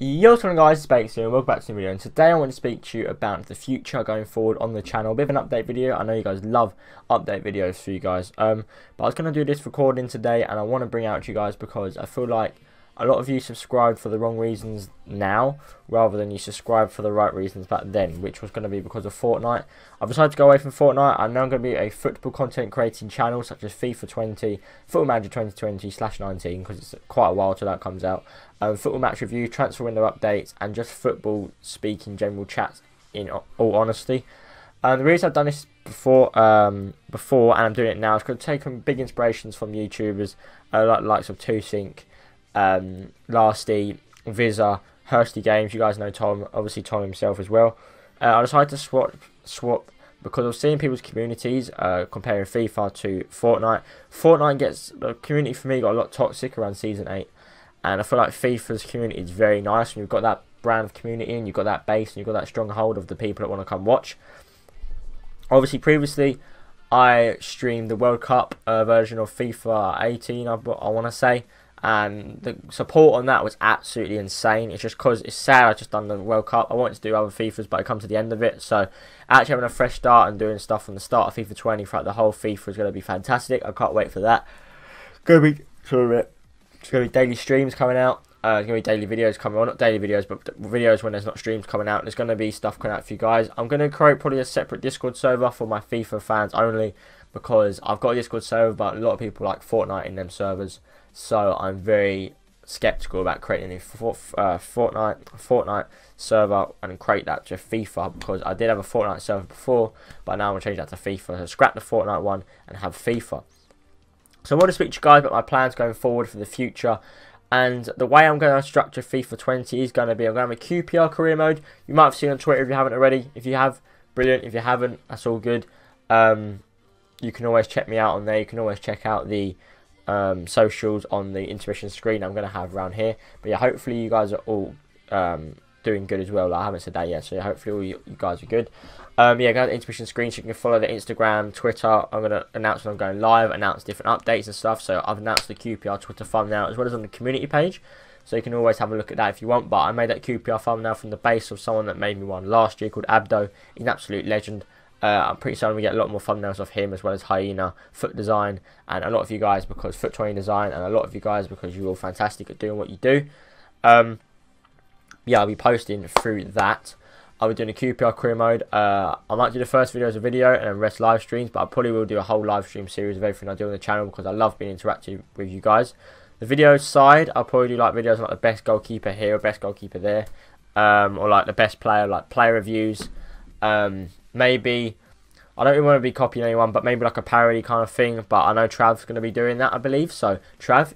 Yo, what's going on guys, it's Bakes here and welcome back to the video and today I want to speak to you about the future going forward on the channel. A bit of an update video, I know you guys love update videos for you guys. Um, But I was going to do this recording today and I want to bring out to you guys because I feel like a lot of you subscribed for the wrong reasons now rather than you subscribed for the right reasons back then, which was going to be because of Fortnite. I've decided to go away from Fortnite. I'm now going to be a football content creating channel such as FIFA 20, Football Manager 2020 slash 19 because it's quite a while till that comes out. Um, football match review, transfer window updates, and just football speaking general chats. In all honesty, um, the reason I've done this before, um, before, and I'm doing it now is because I've taken big inspirations from YouTubers uh, like the likes of Two Sync, um, Lasty, Visa, Hursty Games. You guys know Tom, obviously Tom himself as well. Uh, I decided to swap swap because I was seeing people's communities uh, comparing FIFA to Fortnite. Fortnite gets the community for me got a lot toxic around season eight, and I feel like FIFA's community is very nice. And you've got that brand of community, and you've got that base, and you've got that stronghold of the people that want to come watch. Obviously, previously I streamed the World Cup uh, version of FIFA 18. I, I want to say and the support on that was absolutely insane. It's just because it's sad I just done the World Cup. I wanted to do other FIFAs, but I come to the end of it. So actually having a fresh start and doing stuff from the start of FIFA 20 throughout the whole FIFA is going to be fantastic. I can't wait for that. Going to be sorry, it's going to be daily streams coming out. Uh, going to be daily videos coming on, not daily videos, but videos when there's not streams coming out. There's going to be stuff coming out for you guys. I'm going to create probably a separate Discord server for my FIFA fans only because I've got a Discord server, but a lot of people like Fortnite in them servers. So I'm very skeptical about creating a uh, Fortnite Fortnite server and create that to FIFA because I did have a Fortnite server before, but now I'm gonna change that to FIFA. So scrap the Fortnite one and have FIFA. So I want to speak to you guys about my plans going forward for the future. And the way I'm going to structure FIFA 20 is going to be I'm going to have a QPR career mode. You might have seen on Twitter if you haven't already. If you have, brilliant. If you haven't, that's all good. Um, you can always check me out on there. You can always check out the um, socials on the intermission screen I'm going to have around here. But yeah, hopefully you guys are all um, doing good as well. Like, I haven't said that yet, so yeah, hopefully all you, you guys are good. Um, yeah, go to the intermission screen so you can follow the Instagram, Twitter. I'm going to announce when I'm going live, announce different updates and stuff. So I've announced the QPR Twitter thumbnail as well as on the community page. So you can always have a look at that if you want. But I made that QPR thumbnail from the base of someone that made me one last year called Abdo. He's an absolute legend. Uh, I'm pretty certain we get a lot more thumbnails of him as well as Hyena, Foot Design, and a lot of you guys because Foot 20 Design, and a lot of you guys because you're all fantastic at doing what you do. Um, yeah, I'll be posting through that. I'll be doing a QPR career mode. Uh, I might do the first video as a video and then rest live streams, but I probably will do a whole live stream series of everything I do on the channel because I love being interactive with you guys. The video side, I'll probably do like videos like the best goalkeeper here or best goalkeeper there, um, or like the best player, like player reviews. Um, maybe I don't really want to be copying anyone, but maybe like a parody kind of thing. But I know Trav's going to be doing that, I believe. So Trav,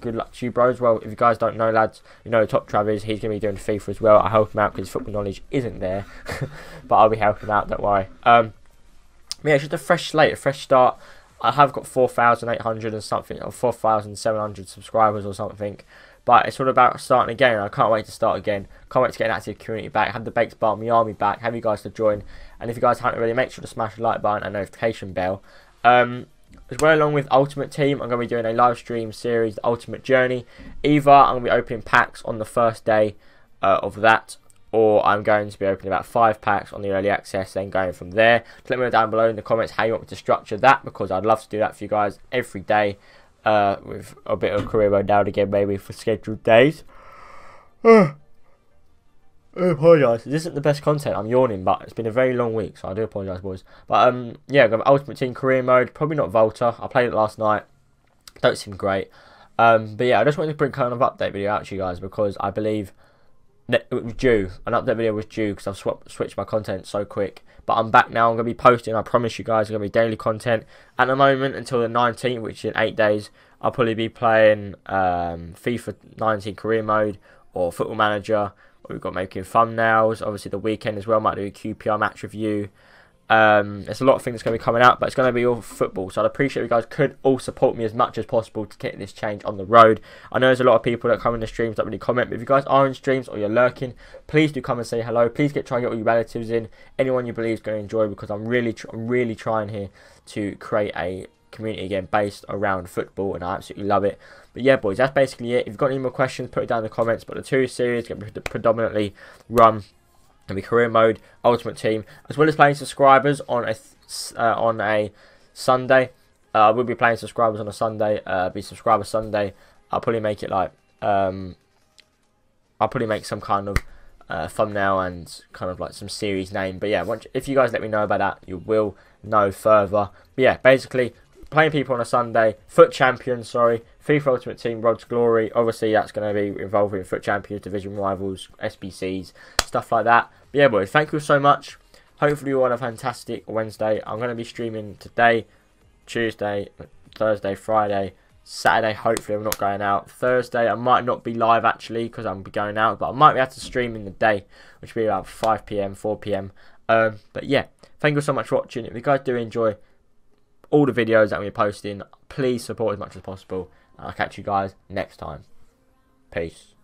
good luck to you, bros. Well, if you guys don't know, lads, you know top Trav is. He's going to be doing FIFA as well. I help him out because football knowledge isn't there, but I'll be helping out. Don't worry. Um, yeah, it's just a fresh slate, a fresh start. I have got 4,800 and something, or 4,700 subscribers or something. But it's all about starting again. I can't wait to start again. Can't wait to get an active community back. Have the Bakes Barmy Army back. Have you guys to join. And if you guys haven't already, make sure to smash the like button and notification bell. Um, as well along with Ultimate Team, I'm going to be doing a live stream series, The Ultimate Journey. Either I'm going to be opening packs on the first day uh, of that, or I'm going to be opening about five packs on the early access, then going from there. Let me know down below in the comments how you want me to structure that, because I'd love to do that for you guys every day uh, with a bit of career mode down again, maybe for scheduled days. I apologise. This isn't the best content. I'm yawning, but it's been a very long week, so I do apologise, boys. But um, yeah, got Ultimate Team career mode. Probably not Volta. I played it last night. Don't seem great. Um, but yeah, I just wanted to bring kind of update video out to you guys because I believe it was due. An update video was due because I've sw switched my content so quick. But I'm back now. I'm going to be posting. I promise you guys, going to be daily content. At the moment, until the 19th, which is in eight days, I'll probably be playing um, FIFA 19 career mode or Football Manager. We've got making thumbnails. Obviously, the weekend as well. Might do a QPR match review. Um, there's a lot of things that's going to be coming out, but it's going to be all football. So I'd appreciate you guys could all support me as much as possible to get this change on the road. I know there's a lot of people that come in the streams that really comment, but if you guys are in streams or you're lurking, please do come and say hello. Please get try and get all your relatives in, anyone you believe is going to enjoy, because I'm really, I'm really trying here to create a community again based around football, and I absolutely love it. But yeah, boys, that's basically it. If you've got any more questions, put it down in the comments. But the two series get predominantly run in the career mode, ultimate team, as well as playing subscribers on a uh, on a Sunday. Uh, we'll be playing subscribers on a Sunday. Uh, be subscriber Sunday. I'll probably make it like um, I'll probably make some kind of uh, thumbnail and kind of like some series name. But yeah, once, if you guys let me know about that, you will know further. But yeah, basically playing people on a Sunday, FUT Champions, sorry, FIFA Ultimate Team, Road to Glory. Obviously, that's going to be involving FUT Champions, division rivals, SBCs, stuff like that. But yeah, boys, thank you so much. Hopefully, you all have a fantastic Wednesday. I'm going to be streaming today, Tuesday, Thursday, Friday, Saturday, hopefully I'm not going out. Thursday, I might not be live actually because I'm be going out, but I might be able to stream in the day, which will be about 5 p.m., 4 p.m. Um, but yeah, thank you so much for watching. If you guys do enjoy all the videos that we're posting. Please support as much as possible. I'll catch you guys next time. Peace.